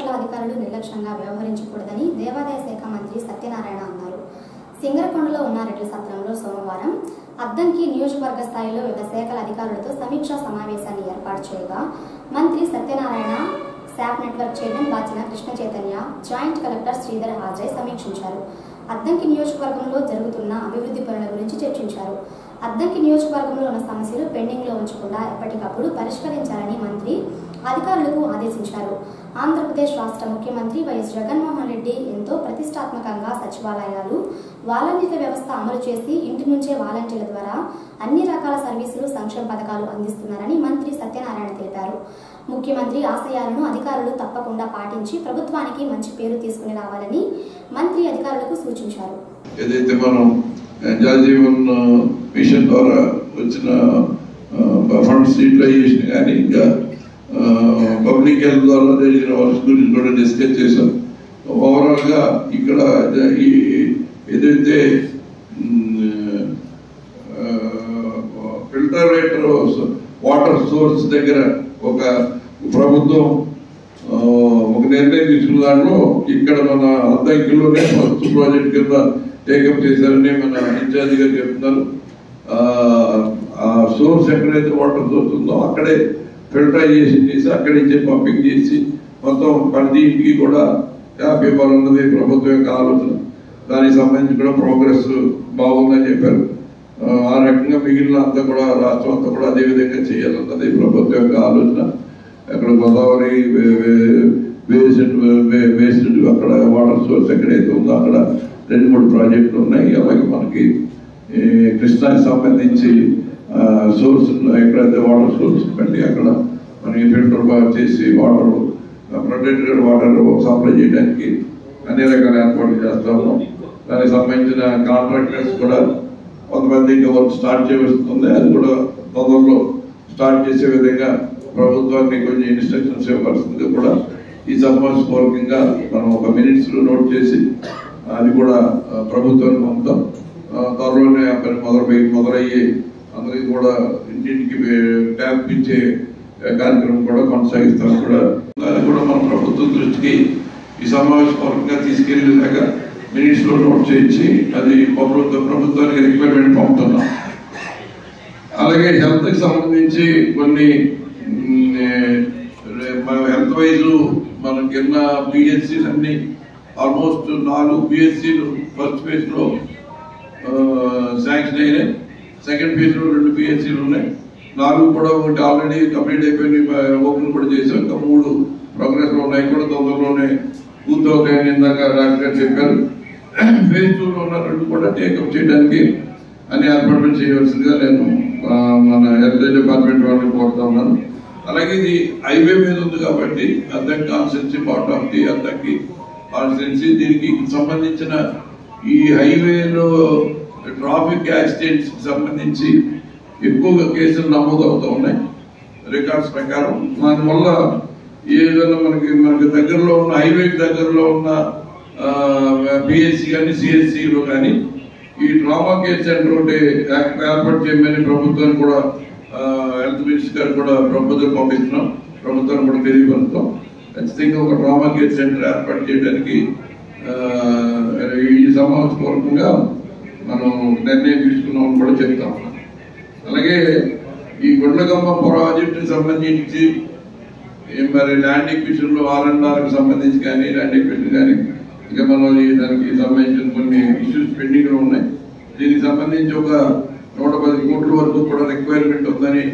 పట్ల అధికారులు నిర్లక్ష్యంగా వ్యవహరించకూడదని దేవాదాయ శాఖ మంత్రి సత్యనారాయణ అన్నారు. సింగరకొండలో ఉన్న రెడ్ల సత్రంలో సోమవారం అద్దంకి నియోజకవర్గ స్థాయిలో వివిధ శాఖల అధికారులతో సమీక్షా సమావేశాన్ని ఏర్పాటు చేయగా మంత్రి Satyanarayana SAAP network chairman Bachina Krishna Chaitanya joint collector Sridhar హాజరై సమీక్షించారు. అద్దంకి నియోజకవర్గంలో జరుగుతున్న అభివృద్ధి పనుల గురించి చర్చించారు. అద్దంకి నియోజకవర్గంలో ఉన్న సమస్యలు పెండింగ్లో ఉంచకుండా ఎప్పటికప్పుడు పరిష్కరించాలని మంత్రి అధికారులకు ఆదేశించారు. ఆంధ్రప్రదేశ్ రాష్ట్ర ముఖ్యమంత్రి వైఎస్ జగన్మోహన్ రెడ్డి ఎంతో ప్రతిష్టాత్మకంగా సచివాలయాలు వాలంటీర్ల వ్యవస్థ అమలు చేసి ఇంటి నుంచే వాలంటీర్ల ద్వారా అన్ని రకాల సర్వీసులు సంక్షేమ పథకాలు అందిస్తున్నారని మంత్రి సత్యనారాయణ తెలిపారు. ముఖ్యమంత్రి ఆశయాలను అధికారులు తప్పకుండా పాటించి ప్రభుత్వానికి మంచి పేరు తీసుకుని రావాలని మంత్రి అధికారులకు సూచించారు. ఏదైతే మనం మిషన్ ద్వారా వచ్చిన ఫండ్స్ యూటిలైజేషన్ కానీ ఇంకా పబ్లిక్ హెల్త్ ద్వారా జరిగిన వర్క్స్ గురించి కూడా డిస్కస్ చేశాం. ఓవరాల్గా ఇక్కడ ఈ ఏదైతే ఫిల్టరేటర్ వాటర్ సోర్స్ దగ్గర ఒక ప్రభుత్వం ఒక నిర్ణయం తీసుకున్న దాంట్లో ఇక్కడ మన అద్దంకిలోనే ఫస్ట్ ప్రాజెక్ట్ కింద టేకప్ చేశారని మన ఇన్ఛార్జ్ గారు చెప్తున్నారు. ఆ, ఆ సోర్స్ ఎక్కడైతే వాటర్ సోర్స్ ఉందో అక్కడే ఫిల్టరైజేషన్ చేసి అక్కడి నుంచే పంపింగ్ చేసి మొత్తం ప్రతి ఇంటికి కూడా ట్యాప్ ఇవ్వాలన్నది ప్రభుత్వం యొక్క ఆలోచన. దానికి సంబంధించి కూడా ప్రోగ్రెస్ బాగుందని చెప్పారు. ఆ, రకంగా మిగిలిన అంతా కూడా రాష్ట్రం అంతా కూడా అదే విధంగా చేయాలన్నది ప్రభుత్వం యొక్క ఆలోచన. అక్కడ గోదావరి వేస్ట్ వేస్ట్ అక్కడ వాటర్ సోర్స్ ఎక్కడైతే ఉందో అక్కడ రెండు మూడు ప్రాజెక్టులు ఉన్నాయి. అలాగే మనకి కృష్ణాకి సంబంధించి సోర్స్ ఎక్కడైతే వాటర్ సోర్స్ కట్టి అక్కడ. మనకి ఫిల్టర్ బాగా చేసి వాటర్ ప్రొటెక్టెడ్ వాటర్ సప్లై చేయడానికి అన్ని రకాల ఏర్పాట్లు చేస్తా ఉన్నాం దానికి సంబంధించిన కాంట్రాక్టర్స్ కూడా కొంతమంది ఇంకా వర్క్ స్టార్ట్ చేయవలసింది అది కూడా తొందరలో స్టార్ట్ చేసే విధంగా ప్రభుత్వానికి కొంచెం ఇన్స్ట్రక్షన్స్ ఇవ్వాల్సింది కూడా ఈ సమావేశ పూర్వకంగా మనం ఒక మినిట్స్లో నోట్ చేసి అది కూడా ప్రభుత్వానికి పంపుతాం. త్వరలోనే పని మొదలు మొదలయ్యి అందరికీ కూడా ఇంటింటికి ట్యాప్ ఇచ్చే కార్యక్రమం కూడా కొనసాగిస్తాం కూడా. దాన్ని కూడా మన ప్రభుత్వం దృష్టికి ఈ సమావేశ పూర్వకంగా తీసుకెళ్ళేలాగా మినిట్స్లో నోట్ చేయించి అది ప్రభుత్వ ప్రభుత్వానికి రిక్వైర్మెంట్ పంపుతున్నాం. అలాగే హెల్త్కి సంబంధించి కొన్ని మన హెల్త్ వైజ్ మనకి ఉన్న పిహెచ్సి అన్ని ఆల్మోస్ట్ నాలుగు పిహెచ్సిలు ఫస్ట్ ఫేజ్లో శాంక్షన్ అయినాయి. సెకండ్ ఫేజ్లో రెండు పిహెచ్సీలు ఉన్నాయి. నాలుగు కూడా ఒకటి ఆల్రెడీ కంప్లీట్ అయిపోయి ఓపెన్ కూడా చేసాం ఇంకా మూడు ప్రోగ్రెస్లో ఉన్నాయి. కూడా తొందరలోనే పూర్తవుతాయని ఇందాక డాక్టర్ గారు చెప్పారు. ఫేజ్ టూ లో ఉన్న రెండు కూడా టేకప్ చేయడానికి అన్ని ఏర్పాట్లు చేయవలసిందిగా నేను మన హెల్త్ డిపార్ట్మెంట్ వాళ్ళని కోరుతా ఉన్నాను. అలాగే ఇది హైవే మీద ఉంది కాబట్టి అద్దం constituency part of the Addanki constituency దీనికి సంబంధించిన ఈ హైవేలో ట్రాఫిక్ యాక్సిడెంట్స్ సంబంధించి ఎక్కువగా కేసులు నమోదు అవుతూ ఉన్నాయి. రికార్డ్స్ ప్రకారం. దానివల్ల ఏదైనా మనకి మనకి దగ్గరలో ఉన్న హైవే దగ్గరలో ఉన్న బిఎస్సి కానీ సిఎస్సిలో కానీ ఈ డ్రామా కేర్ సెంటర్ ఒకటి ఏర్పాటు చేయమని ప్రభుత్వాన్ని కూడా హెల్త్ మినిస్టర్ గారు కూడా ప్రభుత్వం పంపిస్తున్నాం. ప్రభుత్వాన్ని కూడా తెలియపరుస్తాం. ఖచ్చితంగా ఒక డ్రామా కేర్ సెంటర్ ఏర్పాటు చేయడానికి ఈ సమావేశ పూర్వకంగా మనం నిర్ణయం తీసుకున్నామని కూడా చెప్తా. అలాగే ఈ గుండ్లగమ్మ ప్రాజెక్టు సంబంధించి మరి ల్యాండ్ ఎక్విషన్లో ఆర్ అండ్ సంబంధించి కానీ ల్యాండ్ ఎక్విషన్ కానీ ఇంకా మనం దానికి సంబంధించిన కొన్ని ఇష్యూస్ పెండింగ్లో ఉన్నాయి. దీనికి సంబంధించి ఒక నూట పది కోట్ల వరకు కూడా రిక్వైర్మెంట్ ఉందని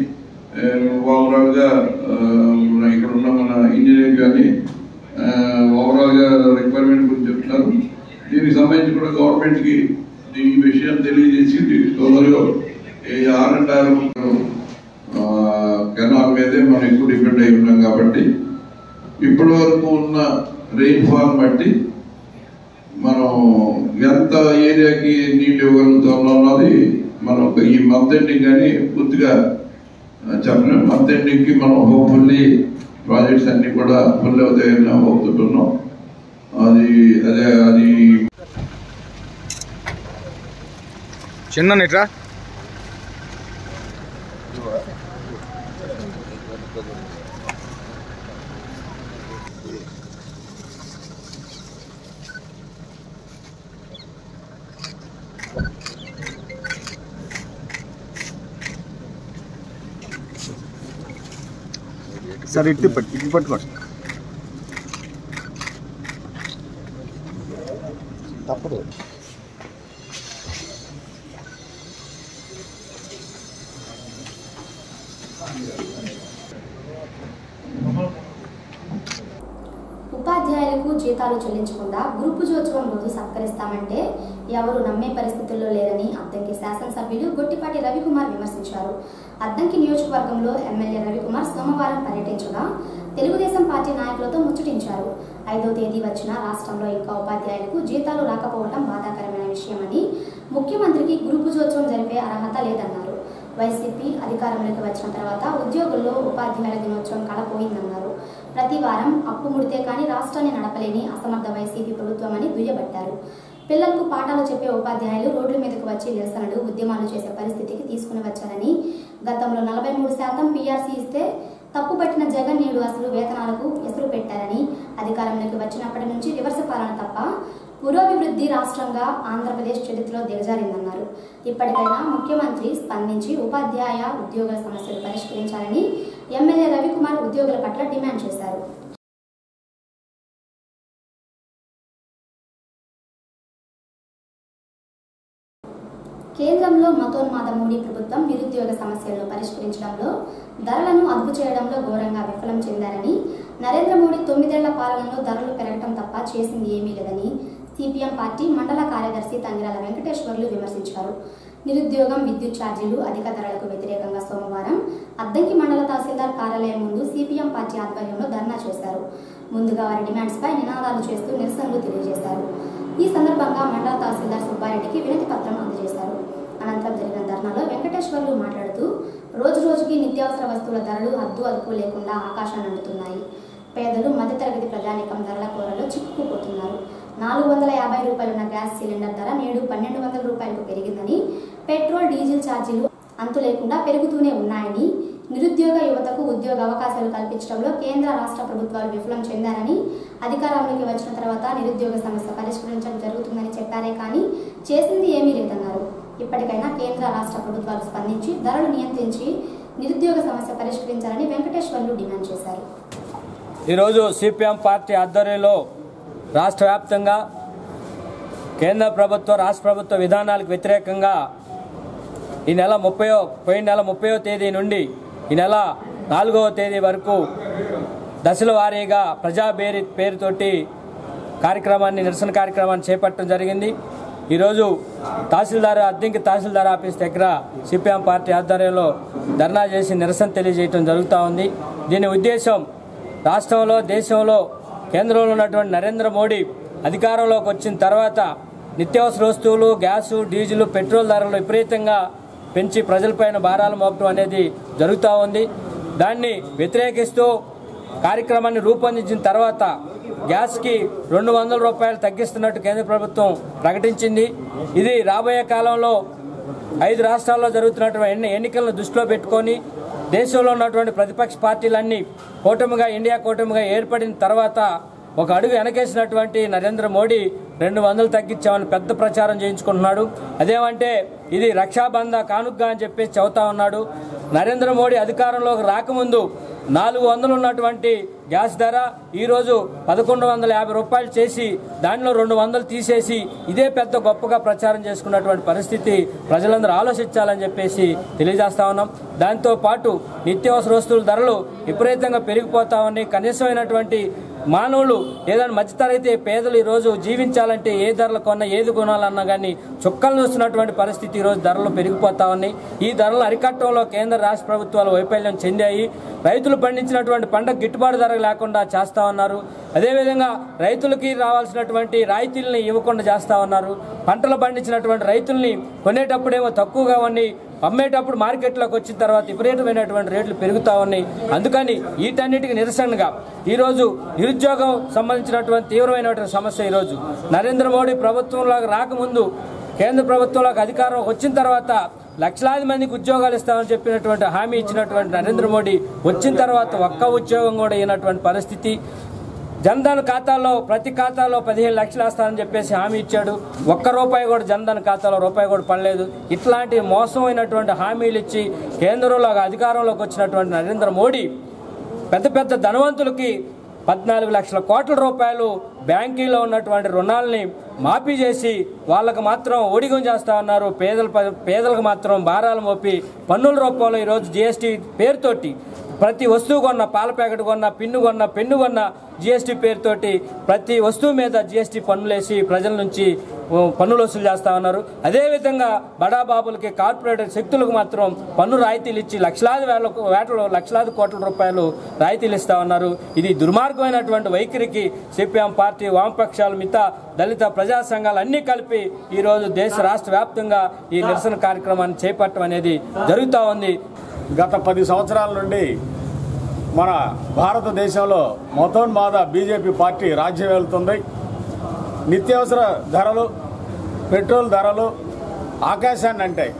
ఓవరాల్గా ఇక్కడ ఉన్న మన ఇంజనీర్ కానీ ఓవరాల్గా రిక్వైర్మెంట్ గురించి చెప్తున్నారు. దీనికి సంబంధించి కూడా గవర్నమెంట్కి ఈ విషయం తెలియజేసి తొందరగా ఈ ఆర్ అండ్ ఆర్ కెనాల్ మీదే మనం ఎక్కువ డిపెండ్ అయి ఉన్నాం కాబట్టి ఇప్పటి వరకు ఉన్న రెయిన్ఫాల్ బట్టి మనం ఎంత ఏరియాకి నీళ్ళు ఇవ్వగలుగుతాం అన్నది మనం ఈ మంత్ ఎండింగ్ కానీ పూర్తిగా ఆ, మంత్ ఎండింగ్కి మనం హోప్ఫుల్లీ ప్రాజెక్ట్స్ అన్నీ కూడా ఫుల్ అవుతాయని హోప్తున్నాం అది అదే అది చిన్న ఇట్రా ಸರ್ ಇಟ್ಟು ಪಟ್ಟು ಇಟ್ಟು ಪಟ್ಕೊಡಿ ತಪ್ಪದು ఉపాధ్యాయులకు జీతాలు చెల్లించకుండా గ్రూపు జోత్సవం రోజు సత్కరిస్తామంటే ఎవరు నమ్మే పరిస్థితుల్లో లేరని అద్దంకి శాసనసభ్యులు గొట్టిపాటి రవికుమార్ విమర్శించారు. అద్దంకి నియోజకవర్గంలో ఎమ్మెల్యే రవికుమార్ సోమవారం పర్యటించగా తెలుగుదేశం పార్టీ నాయకులతో ముచ్చటించారు. ఐదో తేదీ వచ్చిన రాష్ట్రంలో ఇంకా ఉపాధ్యాయులకు జీతాలు రాకపోవడం బాధాకరమైన విషయమని ముఖ్యమంత్రికి గ్రూపు జోత్సవం జరిపే అర్హత లేదన్నారు. వైసీపీ అధికారంలోకి వచ్చిన తర్వాత ఉద్యోగుల్లో ఉపాధ్యాయుల దినోత్సవం కలపోయిందన్నారు. ప్రతి వారం అప్పు ముడితే కానీ రాష్ట్రాన్ని నడపలేని అసమర్థ వైసీపీ ప్రభుత్వం అని దుయ్యబట్టారు. పిల్లలకు పాఠాలు చెప్పే ఉపాధ్యాయులు రోడ్ల మీదకు వచ్చి నిరసనలు ఉద్యమాలు చేసే పరిస్థితికి తీసుకుని వచ్చారని. గతంలో నలభై మూడు శాతం పీఆర్సీ ఇస్తే తప్పుపట్టిన జగన్ నేడు అసలు వేతనాలకు ఎసురు పెట్టారని. అధికారంలోకి వచ్చినప్పటి నుంచి రివర్స్ పాలన తప్ప పురోభివృద్ధి రాష్ట్రంగా ఆంధ్రప్రదేశ్ చరిత్రలో దిగజారిందన్నారు. ఇప్పటికైనా ముఖ్యమంత్రి స్పందించి ఉపాధ్యాయ ఉద్యోగుల సమస్యలు పరిష్కరించాలని ఎమ్మెల్యే రవికుమార్ ఉద్యోగుల పట్ల డిమాండ్ చేశారు. కేంద్రంలో మతోన్మాద మోడీ ప్రభుత్వం నిరుద్యోగ సమస్యలను పరిష్కరించడంలో ధరలను అదుపు చేయడంలో ఘోరంగా విఫలం చెందారని నరేంద్ర మోడీ తొమ్మిదేళ్ళ పాలనలో ధరలు పెరగటం తప్ప చేసింది ఏమీ లేదని సిపిఎం పార్టీ మండల కార్యదర్శి తంగిరాల వెంకటేశ్వర్లు విమర్శించారు. నిరుద్యోగం విద్యుత్ ఛార్జీలు అధిక ధరలకు వ్యతిరేకంగా సోమవారం అద్దంకి మండల తహసీల్దార్ కార్యాలయం ముందు సిపిఎం పార్టీ ఆధ్వర్యంలో ధర్నా చేశారు. ముందుగా వారి డిమాండ్స్పై నినాదాలు చేస్తూ నిరసనలు తెలియజేశారు. ఈ సందర్భంగా మండల తహసీల్దార్ సుబ్బారెడ్డికి వినతి పత్రం అందజేశారు. అనంతరం జరిగిన ధర్నాలో వెంకటేశ్వర్లు మాట్లాడుతూ రోజు రోజుకి నిత్యావసర వస్తువుల ధరలు హద్దు అదుపు లేకుండా ఆకాశాన్ని అందుతున్నాయి. పేదలు మధ్యతరగతి ప్రజానికం ధరల కూరలో చిక్కుకుపోతున్నారు. నాలుగు వందల యాభై రూపాయలు ఉన్న గ్యాస్ సిలిండర్ ధర నేడు పన్నెండు వందల రూపాయలకు పెరిగిందని పెట్రోల్ డీజిల్ ఛార్జీలు అంతు లేకుండా పెరుగుతూనే ఉన్నాయని నిరుద్యోగ యువతకు ఉద్యోగ అవకాశాలు కల్పించడంలో కేంద్ర రాష్ట్ర ప్రభుత్వాలు విఫలం చెందారని అధికారంలోకి వచ్చిన తర్వాత నిరుద్యోగ సమస్య పరిష్కరించడం జరుగుతుందని చెప్పారే కానీ చేసింది ఏమీ లేదన్నారు. ఇప్పటికైనా కేంద్ర రాష్ట్ర ప్రభుత్వాలు స్పందించి ధరలు నియంత్రించి నిరుద్యోగ సమస్య పరిష్కరించాలని వెంకటేశ్వర్లు డిమాండ్ చేశారు. ఈరోజు సిపిఎం పార్టీ ఆధ్వర్యంలో రాష్ట్ర వ్యాప్తంగా కేంద్ర ప్రభుత్వ రాష్ట్ర ప్రభుత్వ విధానాలకు వ్యతిరేకంగా ఈ నెల ముప్పయో పోయిన నెల ముప్పయో తేదీ నుండి ఈ నెల నాలుగవ తేదీ వరకు దశల వారీగా ప్రజాబేరి పేరుతోటి కార్యక్రమాన్ని నిరసన కార్యక్రమాన్ని చేపట్టడం జరిగింది. ఈరోజు తహసీల్దార్ అద్దెంకి తహసీల్దార్ ఆఫీస్ దగ్గర సిపిఎం పార్టీ ఆధ్వర్యంలో ధర్నా చేసి నిరసన తెలియజేయడం జరుగుతూ ఉంది. దీని ఉద్దేశం రాష్ట్రంలో దేశంలో కేంద్రంలో ఉన్నటువంటి నరేంద్ర మోడీ అధికారంలోకి వచ్చిన తర్వాత నిత్యావసర వస్తువులు గ్యాసు డీజిల్ పెట్రోల్ ధరలు విపరీతంగా పెంచి ప్రజలపైన భారాలు మోపడం అనేది జరుగుతూ ఉంది. దాన్ని వ్యతిరేకిస్తూ కార్యక్రమాన్ని రూపొందించిన తర్వాత గ్యాస్కి రెండు వందల రూపాయలు తగ్గిస్తున్నట్టు కేంద్ర ప్రభుత్వం ప్రకటించింది. ఇది రాబోయే కాలంలో ఐదు రాష్ట్రాల్లో జరుగుతున్నటువంటి ఎన్ని ఎన్నికలను దృష్టిలో పెట్టుకొని దేశంలో ఉన్నటువంటి ప్రతిపక్ష పార్టీలన్నీ కూటమిగా ఇండియా కూటమిగా ఏర్పడిన తర్వాత ఒక అడుగు వెనకేసినటువంటి నరేంద్ర మోడీ రెండు వందలు తగ్గించామని పెద్ద ప్రచారం చేయించుకుంటున్నాడు. అదేమంటే ఇది రక్షాబంధ కానుగ్గా అని చెప్పేసి చెబుతా ఉన్నాడు. నరేంద్ర మోడీ అధికారంలోకి రాకముందు నాలుగు వందలు ఉన్నటువంటి గ్యాస్ ధర ఈరోజు పదకొండు వందల యాభై రూపాయలు చేసి దానిలో రెండు వందలు తీసేసి ఇదే పెద్ద గొప్పగా ప్రచారం చేసుకున్నటువంటి పరిస్థితి ప్రజలందరూ ఆలోచించాలని చెప్పేసి తెలియజేస్తా ఉన్నాం. దాంతో పాటు నిత్యావసర వస్తువుల ధరలు విపరీతంగా పెరిగిపోతా ఉన్నాయి. కనీసమైనటువంటి మానవులు ఏదైనా మధ్యతరగతి పేదలు ఈరోజు జీవించాలంటే ఏ ధరలు కొన్నా ఏది కొనాలన్నా కానీ చుక్కలు చూస్తున్నటువంటి పరిస్థితి ఈరోజు ధరలు పెరిగిపోతా ఉన్నాయి. ఈ ధరలు అరికట్టడంలో కేంద్ర రాష్ట్ర ప్రభుత్వాలు వైఫల్యం చెందాయి. రైతులు పండించినటువంటి పంట గిట్టుబాటు ధర లేకుండా చేస్తా ఉన్నారు. అదేవిధంగా రైతులకి రావాల్సినటువంటి రాయితీలని ఇవ్వకుండా చేస్తా ఉన్నారు. పంటలు పండించినటువంటి రైతుల్ని కొనేటప్పుడేమో తక్కువగా ఉన్నాయి అమ్మేటప్పుడు మార్కెట్లోకి వచ్చిన తర్వాత విపరీతమైనటువంటి రేట్లు పెరుగుతూ ఉన్నాయి అందుకని వీటన్నిటికి నిరసనగా ఈరోజు నిరుద్యోగం సంబంధించినటువంటి తీవ్రమైనటువంటి సమస్య ఈరోజు. నరేంద్ర మోడీ ప్రభుత్వంలోకి రాకముందు కేంద్ర ప్రభుత్వంలోకి అధికారం వచ్చిన తర్వాత లక్షలాది మందికి ఉద్యోగాలు ఇస్తామని చెప్పినటువంటి హామీ ఇచ్చినటువంటి నరేంద్ర మోడీ వచ్చిన తర్వాత ఒక్క ఉద్యోగం కూడా అయినటువంటి పరిస్థితి. జన్ధన్ ఖాతాలో ప్రతి ఖాతాలో పదిహేను లక్షలు వేస్తానని చెప్పేసి హామీ ఇచ్చాడు. ఒక్క రూపాయి కూడా జన్ధన్ ఖాతాలో రూపాయి కూడా పడలేదు. ఇట్లాంటి మోసమైనటువంటి హామీలు ఇచ్చి కేంద్రంలో అధికారంలోకి వచ్చినటువంటి నరేంద్ర మోడీ పెద్ద పెద్ద ధనవంతులకి పద్నాలుగు లక్షల కోట్ల రూపాయలు బ్యాంకీలో ఉన్నటువంటి రుణాలని మాఫీ చేసి వాళ్ళకు మాత్రం ఒడిగం చేస్తా ఉన్నారు. పేదల పేదలకు మాత్రం భారాలు మోపి పన్నుల రూపంలో ఈరోజు జిఎస్టీ పేరుతోటి ప్రతి వస్తువు కొన్న పాల ప్యాకెట్ కొన్న పిన్ను కొన్న పెన్ను కొన్న జిఎస్టీ పేరుతోటి ప్రతి వస్తువు మీద జిఎస్టీ పన్నులేసి ప్రజల నుంచి పన్నులు వసూలు చేస్తా ఉన్నారు. అదేవిధంగా బడాబాబులకి కార్పొరేట్ శక్తులకు మాత్రం పన్ను రాయితీలు ఇచ్చి లక్షలాది వేల వేటలు లక్షలాది కోట్ల రూపాయలు రాయితీలు ఇస్తా ఉన్నారు. ఇది దుర్మార్గమైనటువంటి వైఖరికి సిపిఎం పార్టీ వామపక్షాలు మిగతా దళిత ప్రజా సంఘాలు అన్ని కలిపి ఈరోజు దేశ రాష్ట్ర వ్యాప్తంగా ఈ నిరసన కార్యక్రమాన్ని చేపట్టడం అనేది జరుగుతూ ఉంది. గత పది సంవత్సరాల నుండి మన భారతదేశంలో మతోన్మాద బీజేపీ పార్టీ రాజ్యం వెళ్తుంది. నిత్యావసర ధరలు పెట్రోల్ ధరలు ఆకాశాన్ని అంటాయి.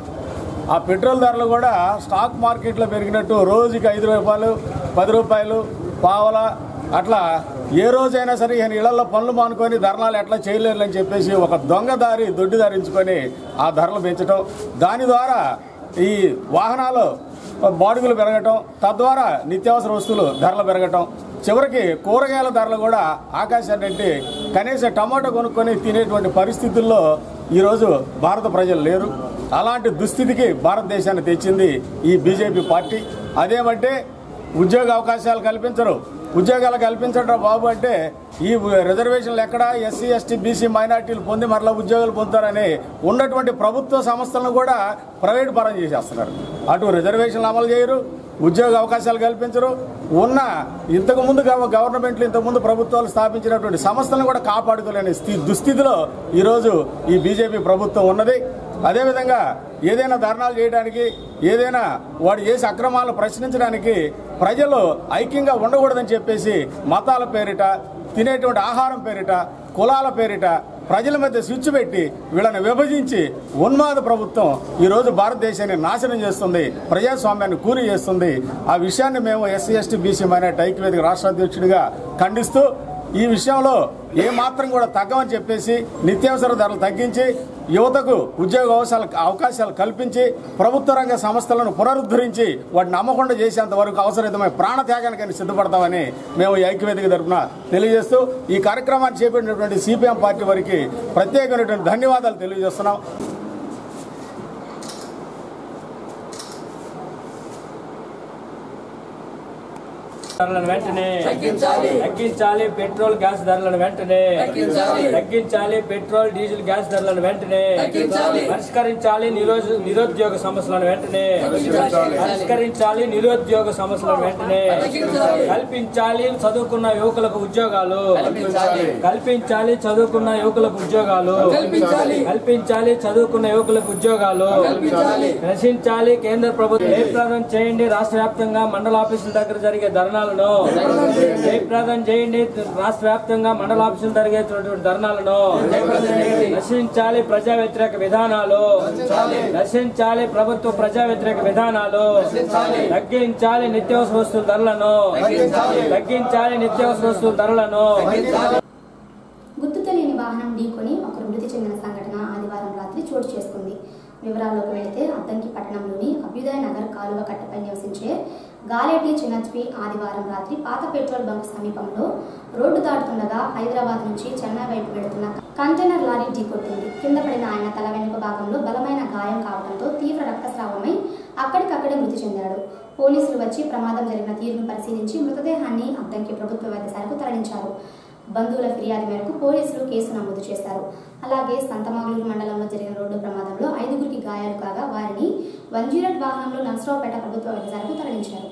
ఆ పెట్రోల్ ధరలు కూడా స్టాక్ మార్కెట్లో పెరిగినట్టు రోజుకి ఐదు రూపాయలు పది రూపాయలు పావల అట్లా ఏ రోజైనా సరే ఈయన ఇళ్ళలో పనులు మానుకొని ధరనాలు ఎట్లా చేయలేరు అని చెప్పేసి ఒక దొంగ దారి దొడ్డి ధరించుకొని ఆ ధరలు పెంచడం దాని ద్వారా ఈ వాహనాలు బాడుగులు పెరగటం తద్వారా నిత్యావసర వస్తువులు ధరలు పెరగటం. చివరికి కూరగాయల ధరలు కూడా ఆకాశాన్ని అంటే కనీసం టమాటో కొనుక్కొని తినేటువంటి పరిస్థితుల్లో ఈరోజు భారత ప్రజలు లేరు. అలాంటి దుస్థితికి భారతదేశాన్ని తెచ్చింది ఈ బీజేపీ పార్టీ. అదేమంటే ఉద్యోగ అవకాశాలు కల్పించరు. ఉద్యోగాలు కల్పించడం బాబు అంటే ఈ రిజర్వేషన్లు ఎక్కడ? ఎస్సీ ఎస్టీ బీసీ మైనార్టీలు పొంది మరలా ఉద్యోగాలు పొందుతారని ఉన్నటువంటి ప్రభుత్వ సంస్థలను కూడా ప్రైవేట్ పరం చేసేస్తున్నారు. అటు రిజర్వేషన్లు అమలు చేయరు ఉద్యోగ అవకాశాలు కల్పించరు. ఉన్న ఇంతకుముందు గవర్నమెంట్లు ఇంతకుముందు ప్రభుత్వాలు స్థాపించినటువంటి సంస్థలను కూడా కాపాడుకోలేని స్థితి దుస్థితిలో ఈరోజు ఈ బీజేపీ ప్రభుత్వం ఉన్నది. అదేవిధంగా ఏదైనా ధర్నాలు చేయడానికి ఏదైనా వాడు చేసే అక్రమాలను ప్రశ్నించడానికి ప్రజలు ఐక్యంగా ఉండకూడదని చెప్పేసి మతాల పేరిట తినేటువంటి ఆహారం పేరిట కులాల పేరిట ప్రజల మధ్య స్విచ్ పెట్టి వీళ్ళని విభజించి ఉన్మాద ప్రభుత్వం ఈరోజు భారతదేశాన్ని నాశనం చేస్తుంది ప్రజాస్వామ్యాన్ని కూలి చేస్తుంది. ఆ విషయాన్ని మేము ఎస్సీ ఎస్టీ బీసీ మైనార్టీ ఐక్యవేదిక రాష్ట్ర అధ్యక్షుడిగా ఖండిస్తూ ఈ విషయంలో ఏ మాత్రం కూడా తగ్గమని చెప్పేసి నిత్యావసర ధరలు తగ్గించి యువతకు ఉద్యోగ అవకాశాలు అవకాశాలు కల్పించి ప్రభుత్వ రంగ సంస్థలను పునరుద్ధరించి వాటిని నమ్మకుండా చేసేంత వరకు అవసరమైన ప్రాణత్యాగానికని సిద్ధపడతామని మేము ఐక్యవేదిక తరఫున తెలియజేస్తూ ఈ కార్యక్రమాన్ని చేపట్టినటువంటి సిపిఎం పార్టీ వారికి ప్రత్యేకమైనటువంటి ధన్యవాదాలు తెలియజేస్తున్నాం. ధరలను వెంటనే తగ్గించాలి. పెట్రోల్ గ్యాస్ ధరలను వెంటనే తగ్గించాలి. పెట్రోల్ డీజిల్ గ్యాస్ ధరలను వెంటనే పరిష్కరించాలి. నిరుద్యోగ సమస్యలను వెంటనే పరిష్కరించాలి. నిరుద్యోగ సమస్యలను వెంటనే కల్పించాలి. చదువుకున్న యువకులకు ఉద్యోగాలు కల్పించాలి. చదువుకున్న యువకులకు ఉద్యోగాలు కల్పించాలి. చదువుకున్న యువకులకు ఉద్యోగాలు నశించాలి కేంద్ర ప్రభుత్వం జయప్రదం చేయండి? రాష్ట్ర వ్యాప్తంగా మండల ఆఫీసుల దగ్గర జరిగే ధర్నాలను జయప్రదం చేయండి. రాష్ట్ర వ్యాప్తంగా మండల ఆఫీసులు జరిగేటువంటి ధర్నాలను నశించాలి ప్రజా వ్యతిరేక విధానాలు. నశించాలి ప్రభుత్వ ప్రజా వ్యతిరేక విధానాలు. తగ్గించాలి నిత్యావసర వస్తువుల ధరలను. తగ్గించాలి నిత్యావసర వస్తువుల ధరలను. గుర్తు తెలియని వాహనం ఢీకొని ఒకరు మృతి చెందిన సంఘటన ఆదివారం రాత్రి చోటు చేసుకుంది. వివరాల్లోకి వెళితే అద్దంకి పట్టణంలోని అభ్యుదయ నగర్ కాలువ కట్టపై నివసించే గాలేటి చిన్నచ్పి ఆదివారం రాత్రి పాత పెట్రోల్ బంక్ సమీపంలో రోడ్డు దాటుతుండగా హైదరాబాద్ నుంచి చెన్నై వైపు వెళుతున్న కంటైనర్ లారీ ఢీకొట్టింది కింద పడిన ఆయన తల వెనుక భాగంలో బలమైన గాయం కావడంతో తీవ్ర రక్తస్రావమై అక్కడికక్కడే మృతి చెందాడు. పోలీసులు వచ్చి ప్రమాదం జరిగిన తీరును పరిశీలించి మృతదేహాన్ని అద్దంకి ప్రభుత్వ వైద్యశాలకు తరలించారు. బంధువుల ఫిర్యాదు మేరకు పోలీసులు కేసు నమోదు చేశారు. అలాగే సంతమాగులూరు మండలంలో జరిగిన రోడ్డు ప్రమాదంలో ఐదుగురికి గాయాలు కాగా వారిని వన్ జీరో వాహనంలో నర్సరావుపేట ప్రభుత్వ వైద్యశాలకు తరలించారు.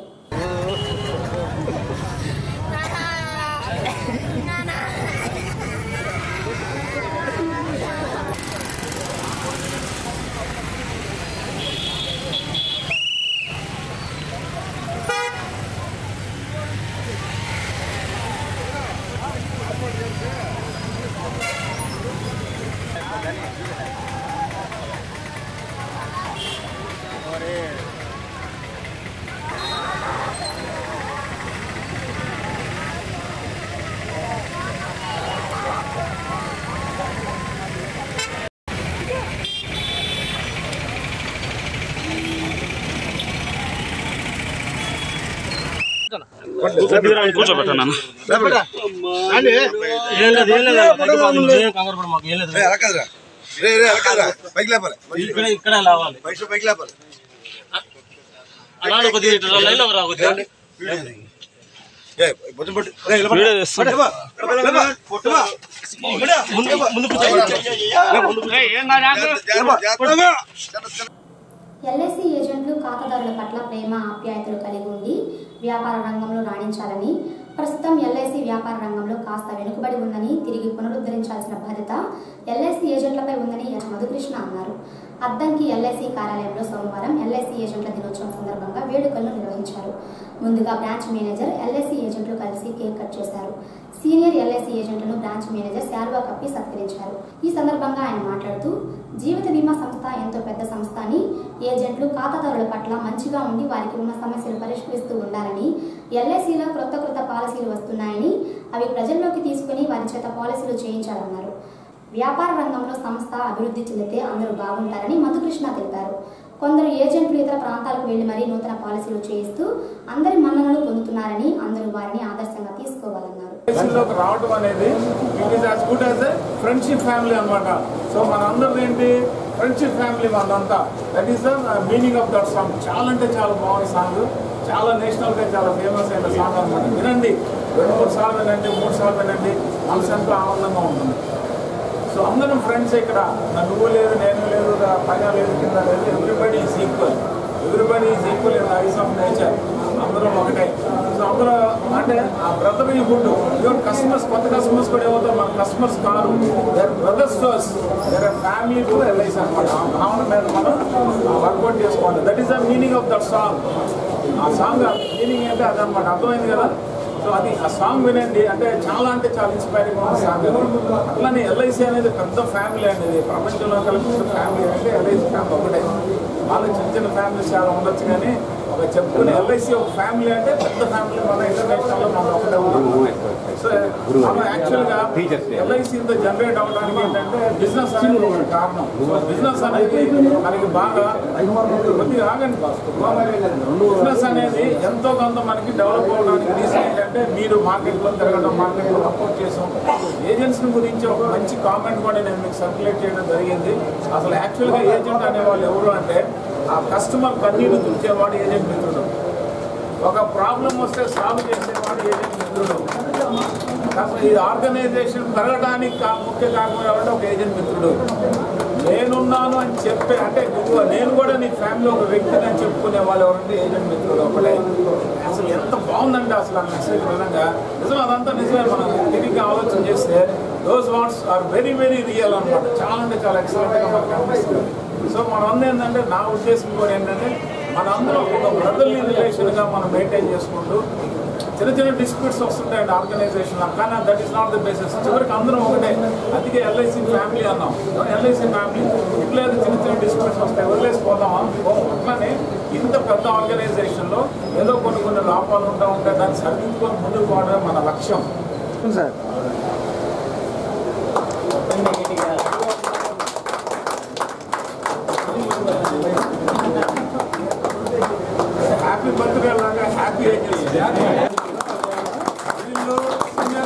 కూర్చోబెట్టా ఇక్కడ లేవాలి అలానే కొద్దిగా ఇటు లైన్లో రా కొద్దిగా వీడియో చేస్తున్నా. ముందు ముందు ఎల్ఐసి ఏజెంట్లు ఖాతాదారుల పట్ల ప్రేమ ఆప్యాయతలు కలిగి ఉండి వ్యాపార రంగంలో రాణించాలని ప్రస్తుతం ఎల్ఐసి వ్యాపార రంగంలో కాస్త వెనుకబడి ఉందని తిరిగి పునరుద్ధరించాల్సిన బాధ్యత ఎల్ఐసి ఏజెంట్లపై ఉందని ఎస్ మధుకృష్ణ అన్నారు. అద్దంకి ఎల్ఐసి కార్యాలయంలో సోమవారం ఎల్ఐసి ఏజెంట్ల దినోత్సవం సందర్భంగా వేడుకలను నిర్వహించారు. ముందుగా బ్రాంచ్ మేనేజర్ ఎల్ఐసి ఏజెంట్లు కలిసి కేక్ కట్ చేశారు. సీనియర్ ఎల్ఐసి ఏజెంట్లను బ్రాంచ్ మేనేజర్ శాల్వా కప్పి సత్కరించారు. ఈ సందర్భంగా ఆయన మాట్లాడుతూ జీవిత బీమా సంస్థ ఎంతో పెద్ద సంస్థ అని ఏజెంట్లు ఖాతాదారుల పట్ల మంచిగా ఉండి వారికి ఉన్న సమస్యలు పరిష్కరిస్తూ ఉండాలని ఎల్ఐసిలో క్రొత్త క్రొత్త పాలసీలు వస్తున్నాయని అవి ప్రజల్లోకి తీసుకుని వారి చేత పాలసీలు చేయించాలన్నారు. వ్యాపార రంగంలో సంస్థ అభివృద్ధి చెందితే అందరూ బాగుంటారని మధుకృష్ణ తెలిపారు. కొందరు ఏజెంట్లు ఇతర ప్రాంతాలకు వెళ్ళి మరీ నూతన పాలసీలు చేయిస్తూ అందరి మన్ననలు పొందుతున్నారని అందరూ వారిని ఆదర్శంగా తీసుకోవాలని దేశంలోకి రావడం అనేది it is as good as a friendship family అనమాట సో మనందరిది ఏంటి? ఫ్రెండ్షిప్ ఫ్యామిలీ మనంతా that is the meaning of that song చాలా అంటే చాలా బాగుంది సాంగ్ చాలా నేషనల్గా చాలా ఫేమస్ అయిన సాంగ్ అనమాట వినండి. రెండు మూడు సార్లు వినండి. మూడు సార్లు వినండి. మనసు ఎంతో ఆనందంగా ఉంటుంది. సో అందరం ఫ్రెండ్స్ ఇక్కడ. నువ్వు లేదు నేను లేదు నా పైన లేదు కింద లేదు. Everybody is equal everybody is equal in eyes of nature అందరం ఒకటే. సో అందరూ అంటే ఆ బ్రదర్ ఈ ఫుడ్ ఈవెన్ కస్టమర్స్ కొత్త కస్టమర్స్ కూడా ఏమవుతారు? మన కస్టమర్స్ కాదు. They're brothers to us they're family to LIC అనమాట ఆ భావన మీద మనం వర్కౌట్ చేసుకోవాలి. That is the meaning of that song ఆ సాంగ్ మీనింగ్ అంటే అదనమాట అర్థమైంది కదా? సో అది ఆ సాంగ్ వినండి. అంటే చాలా అంటే చాలా ఇన్స్పైరింగ్ ఉన్న సాంగ్ అట్లానే ఎల్ఐసి అనేది పెద్ద ఫ్యామిలీ అనేది ప్రపంచంలో కలిపిన ఫ్యామిలీ అంటే ఎల్ఐసి ఫ్యామిలీ ఒకటే. వాళ్ళు చిన్న చిన్న ఫ్యామిలీస్ చాలా ఉండొచ్చు కానీ ఒక చెప్పుకునే ఎల్ఐసి ఒక ఫ్యామిలీ అంటే పెద్ద ఫ్యామిలీ మన ఇంటర్నేషనల్లో మనం ఒకటే ఉన్నాం సో మనం యాక్చువల్గా ఎల్ఐసి ఇంత జనరేట్ అవ్వడానికి ఏంటంటే బిజినెస్ అనేది కారణం. బిజినెస్ అనేది మనకి బాగా కొద్దిగా ఆగండి బిజినెస్ అనేది ఎంతో కొంత మనకి డెవలప్ అవ్వడానికి రీజన్ ఏంటంటే మీరు మార్కెట్లో తిరగడం మార్కెట్లో సపోర్ట్ చేసాం. ఏజెంట్స్ గురించి ఒక మంచి కామెంట్ కూడా నేను మీకు సర్క్యులేట్ చేయడం జరిగింది. అసలు యాక్చువల్గా ఏజెంట్ అనేవాళ్ళు ఎవరు అంటే ఆ కస్టమర్ కన్నీరు తుడిచేవాడు ఏజెంట్ మిత్రుడు. ఒక ప్రాబ్లం వస్తే సాల్వ్ చేసేవాడు ఏజెంట్ మిత్రుడు. అసలు ఈ ఆర్గనైజేషన్ పెరగడానికి ముఖ్య కారణం ఎవరంటే ఒక ఏజెంట్ మిత్రుడు. నేనున్నాను అని చెప్పే అంటే నువ్వు నేను కూడా నీ ఫ్యామిలీ ఒక వ్యక్తిని అని చెప్పుకునే వాళ్ళు ఎవరంటే ఏజెంట్ మిత్రుడు ఒకటే. అసలు ఎంత బాగుందంటే అసలు ఆ మెసేజ్ విధంగా నిజం అదంతా నిజమే మనం తిరిగి ఆలోచన చేస్తే those words are very very real అనమాట చాలా అంటే చాలా ఎక్సలెంట్గా మనకు అనిపిస్తుంది. సో మనం అందరూ ఏంటంటే నా ఉద్దేశం కూడా ఏంటంటే మనందరం ఒక బ్రదర్లీ రిలేషన్గా మనం మెయింటైన్ చేసుకుంటూ చిన్న చిన్న డిస్ప్యూట్స్ వస్తుంటాయండి ఆర్గనైజేషన్ కానీ that is not the basis చివరికి అందరం ఒకటే. అందుకే ఎల్ఐసి ఫ్యామిలీ అన్నాం. ఎల్ఐసి ఫ్యామిలీ ఇట్లా చిన్న చిన్న డిస్ప్యూట్స్ వస్తాయి. వదిలేసిపోతామా అట్లానే ఇంత పెద్ద ఆర్గనైజేషన్లో ఏదో కొన్ని కొన్ని లోపాలు ఉంటా ఉంటాయి. దాన్ని సరిదిద్దుకొని ముందుకు పోవడమే మన లక్ష్యం. సార్ బర్త్డే లాగా హ్యాపీ వీళ్ళు senior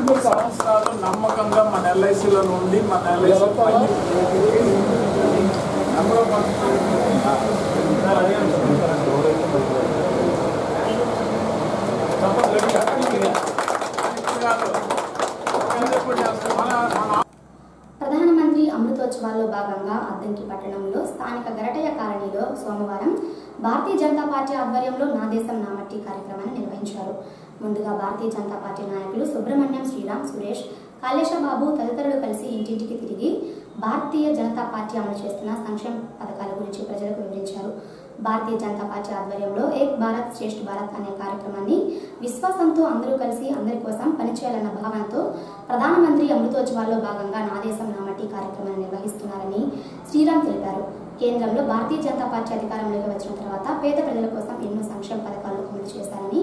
మూడు సంవత్సరాలు నమ్మకంగా మన ఎల్ఐసిలో నుండి మన ఎల్ఐసి మన ప్రధానమంత్రి అమృతోత్సవాల్లో భాగంగా అద్దంకి పట్టణంలో స్థానిక గరటయ్య కాలనీలో సోమవారం భారతీయ జనతా పార్టీ ఆధ్వర్యంలో నా దేశం నా మట్టి కార్యక్రమాన్ని నిర్వహించారు ముందుగా భారతీయ జనతా పార్టీ నాయకులు సుబ్రహ్మణ్యం శ్రీరామ్ సురేష్ కాళేశబాబు తదితరులు కలిసి ఇంటింటికి తిరిగి భారతీయ జనతా పార్టీ అమలు చేస్తున్న సంక్షేమ పథకాల గురించి ప్రజలకు వివరించారు. భారతీయ జనతా పార్టీ ఆధ్వర్యంలో ఏక్ భారత్ శ్రేష్ఠ భారత్ అనే కార్యక్రమాన్ని విశ్వాసంతో అందరూ కలిసి అందరి కోసం పనిచేయాలన్న భావనతో ప్రధానమంత్రి అమృతోత్సవాల్లో భాగంగా నా దేశం కార్యక్రమాన్ని నిర్వహిస్తున్నారని శ్రీరామ్ తెలిపారు. కేంద్రంలో భారతీయ జనతా పార్టీ అధికారంలోకి వచ్చిన తర్వాత పేద ప్రజల కోసం ఎన్నో సంక్షేమ పథకాలు అమలు చేశారని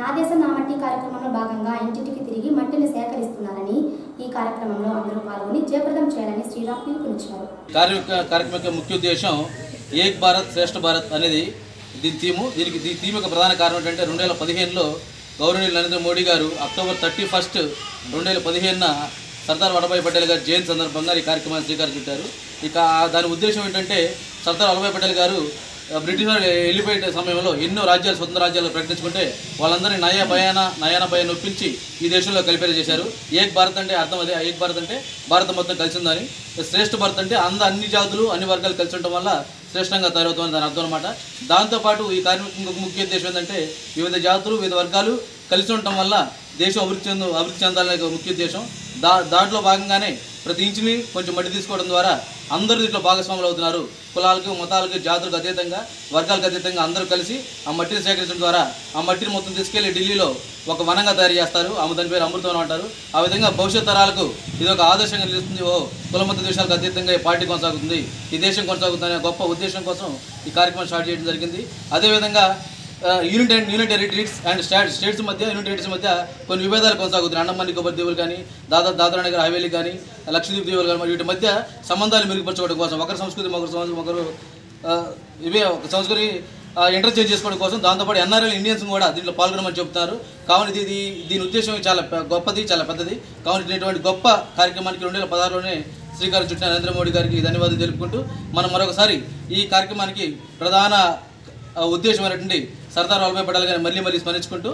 నా దేశం నా మట్టి కార్యక్రమంలో భాగంగా ఇంటింటికి తిరిగి మట్టిని సేకరిస్తున్నారని ఈ కార్యక్రమంలో అందరూ పాల్గొని జయప్రదం చేయాలని శ్రీరామ్ పిలుపునిచ్చారు. కార్యక్రమం ముఖ్య ఉద్దేశం ఏక్ భారత్ శ్రేష్ఠ భారత్ అనేది దీని థీము. దీనికి దీని థీమ్ యొక్క ప్రధాన కారణం ఏంటంటే రెండు వేల పదిహేనులో గౌరవనీయులు నరేంద్ర మోడీ గారు అక్టోబర్ థర్టీ ఫస్ట్ రెండు వేల పదిహేనున సర్దార్ వల్లభాయ్ పటేల్ గారి జయంతి సందర్భంగా ఈ కార్యక్రమాన్ని స్వీకరించారు ఇక దాని ఉద్దేశం ఏంటంటే సర్దార్ వల్లభాయ్ పటేల్ గారు బ్రిటిష్ వారు వెళ్ళిపోయే సమయంలో ఎన్నో రాజ్యాలు స్వతంత్ర రాజ్యాలు ప్రకటించుకుంటే వాళ్ళందరినీ నయా భయాన నయాన భయాన్ని ఒప్పించి ఈ దేశంలో కలిపేలా చేశారు. ఏక్ భారత్ అంటే అర్థం అదే. ఏక్ భారత్ అంటే భారత మొత్తం కలిసిందని. శ్రేష్ఠ భారత్ అంటే అంద అన్ని జాతులు అన్ని వర్గాలు కలిసి ఉండటం వల్ల శ్రేష్టంగా తయారవుతుందని దాని అర్థం అనమాట దాంతోపాటు ఈ కార్మిక ముఖ్య ఉద్దేశం ఏంటంటే వివిధ జాతులు వివిధ వర్గాలు కలిసి ఉండటం వల్ల దేశం అభివృద్ధి చెందు అభివృద్ధి చెందాలనే ఒక ముఖ్య ఉద్దేశం. దా దాంట్లో భాగంగానే ప్రతి ఇంచుని కొంచెం మట్టి తీసుకోవడం ద్వారా అందరూ దీంట్లో భాగస్వాములు అవుతున్నారు. కులాలకు మతాలకు జాతులకు అతీతంగా వర్గాలకు అతీతంగా అందరూ కలిసి ఆ మట్టిని సేకరించడం ద్వారా ఆ మట్టిని మొత్తం తీసుకెళ్ళి ఢిల్లీలో ఒక వనంగా తయారు చేస్తారు. ఆమె దాని పేరు అమృతం అంటారు. ఆ విధంగా భవిష్యత్ తరాలకు ఇది ఒక ఆదర్శంగా నిలుస్తుంది. ఓ కులమత దేశాలకు అతీతంగా ఈ పార్టీ కొనసాగుతుంది. ఈ దేశం కొనసాగుతుంది అనే గొప్ప ఉద్దేశం కోసం ఈ కార్యక్రమం స్టార్ట్ చేయడం జరిగింది. అదేవిధంగా unit and unit territories and state states మధ్య యూనిట్ టెరిటరీస్ మధ్య కొన్ని విభేదాలు కొనసాగుతున్నాయి. అండమాన్ నికోబార్ దీవులు కానీ దాదా దాదరా నగర్ హవేలీ కానీ లక్షద్వీప్ దీవులు కానీ మరియు వీటి మధ్య సంబంధాలు మెరుగుపరచుకోవడం కోసం ఒకరి సంస్కృతి ఒకరు సంస్కృతి ఒకరు ఇవే ఒక సంస్కృతి ఇంటర్చేంజ్ చేసుకోవడం కోసం దాంతోపాటు ఎన్ఆర్ఎల్ ఇండియన్స్ కూడా దీంట్లో పాల్గొనమని చెప్తున్నారు. కావున ఇది దీని ఉద్దేశం చాలా గొప్పది చాలా పెద్దది. కావున ఇటువంటి గొప్ప కార్యక్రమానికి రెండు వేల పదహారులోనే శ్రీకారం చుట్టిన నరేంద్ర మోడీ గారికి ధన్యవాదాలు తెలుపుకుంటూ మనం మరొకసారి ఈ కార్యక్రమానికి ప్రధాన ఉద్దేశం ఉద్దేశమైనటువంటి సర్దార్ వల్లభాయ్ పటేల్ గారిని మళ్ళీ మళ్ళీ స్మరించుకుంటూ